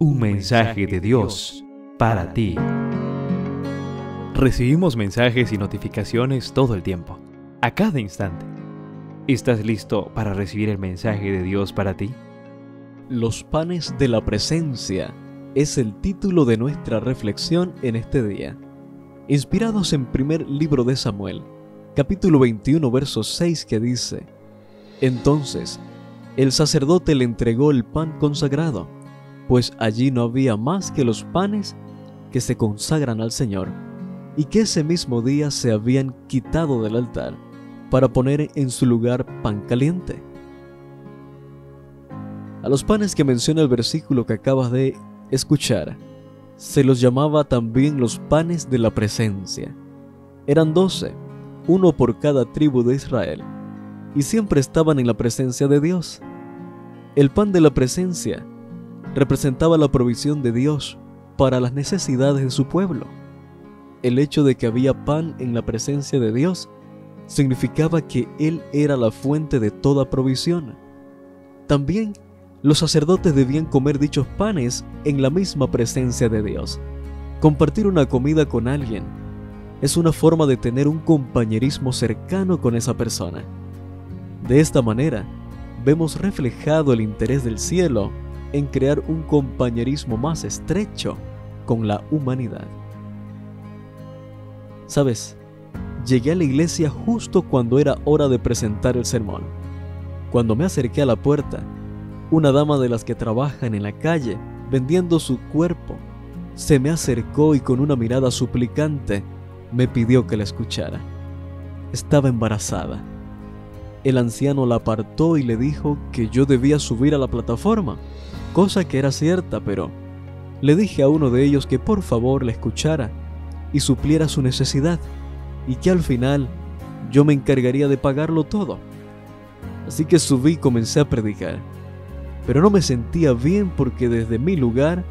Un mensaje de Dios para ti. Recibimos mensajes y notificaciones todo el tiempo, a cada instante. ¿Estás listo para recibir el mensaje de Dios para ti? Los panes de la presencia es el título de nuestra reflexión en este día. Inspirados en primer libro de Samuel, capítulo 21, verso 6 que dice, Entonces el sacerdote le entregó el pan consagrado, pues allí no había más que los panes que se consagran al Señor, y que ese mismo día se habían quitado del altar para poner en su lugar pan caliente. A los panes que menciona el versículo que acabas de escuchar, se los llamaba también los panes de la presencia. Eran doce, uno por cada tribu de Israel, y siempre estaban en la presencia de Dios. El pan de la presencia representaba la provisión de Dios para las necesidades de su pueblo. El hecho de que había pan en la presencia de Dios significaba que Él era la fuente de toda provisión. También los sacerdotes debían comer dichos panes en la misma presencia de Dios. Compartir una comida con alguien es una forma de tener un compañerismo cercano con esa persona. De esta manera, vemos reflejado el interés del cielo en crear un compañerismo más estrecho con la humanidad. Sabes, llegué a la iglesia justo cuando era hora de presentar el sermón. Cuando me acerqué a la puerta, una dama de las que trabajan en la calle vendiendo su cuerpo se me acercó y con una mirada suplicante me pidió que la escuchara. Estaba embarazada el anciano la apartó y le dijo que yo debía subir a la plataforma, cosa que era cierta, pero le dije a uno de ellos que por favor le escuchara y supliera su necesidad, y que al final yo me encargaría de pagarlo todo. Así que subí y comencé a predicar. Pero no me sentía bien porque desde mi lugar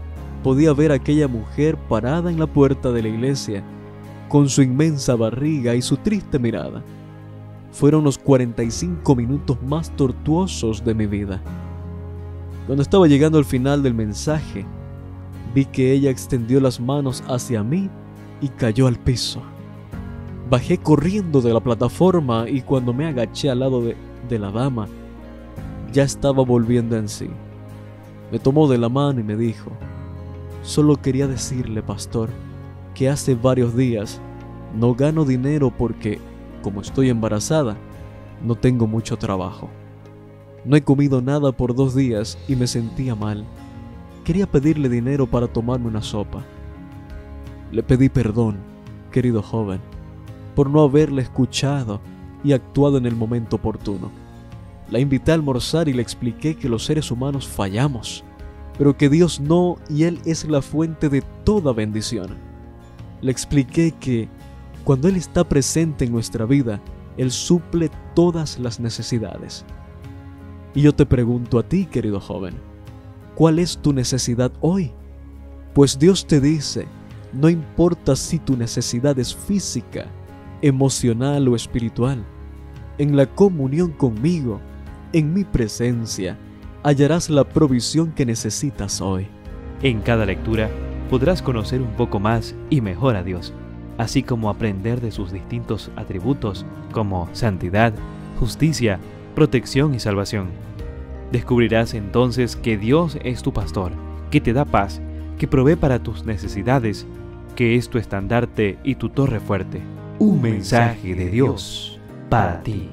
podía ver a aquella mujer parada en la puerta de la iglesia, con su inmensa barriga y su triste mirada fueron los 45 minutos más tortuosos de mi vida. Cuando estaba llegando al final del mensaje, vi que ella extendió las manos hacia mí y cayó al piso. Bajé corriendo de la plataforma y cuando me agaché al lado de, la dama, ya estaba volviendo en sí. Me tomó de la mano y me dijo, solo quería decirle, pastor, que hace varios días no gano dinero porque como estoy embarazada, no tengo mucho trabajo. No he comido nada por dos días y me sentía mal. Quería pedirle dinero para tomarme una sopa. Le pedí perdón, querido joven, por no haberle escuchado y actuado en el momento oportuno. La invité a almorzar y le expliqué que los seres humanos fallamos, pero que Dios no y Él es la fuente de toda bendición. Le expliqué que cuando Él está presente en nuestra vida, Él suple todas las necesidades. Y yo te pregunto a ti, querido joven, ¿cuál es tu necesidad hoy? Pues Dios te dice, no importa si tu necesidad es física, emocional o espiritual, en la comunión conmigo, en mi presencia, hallarás la provisión que necesitas hoy. En cada lectura podrás conocer un poco más y mejor a Dios así como aprender de sus distintos atributos como santidad, justicia, protección y salvación. Descubrirás entonces que Dios es tu pastor, que te da paz, que provee para tus necesidades, que es tu estandarte y tu torre fuerte. Un mensaje de Dios para ti.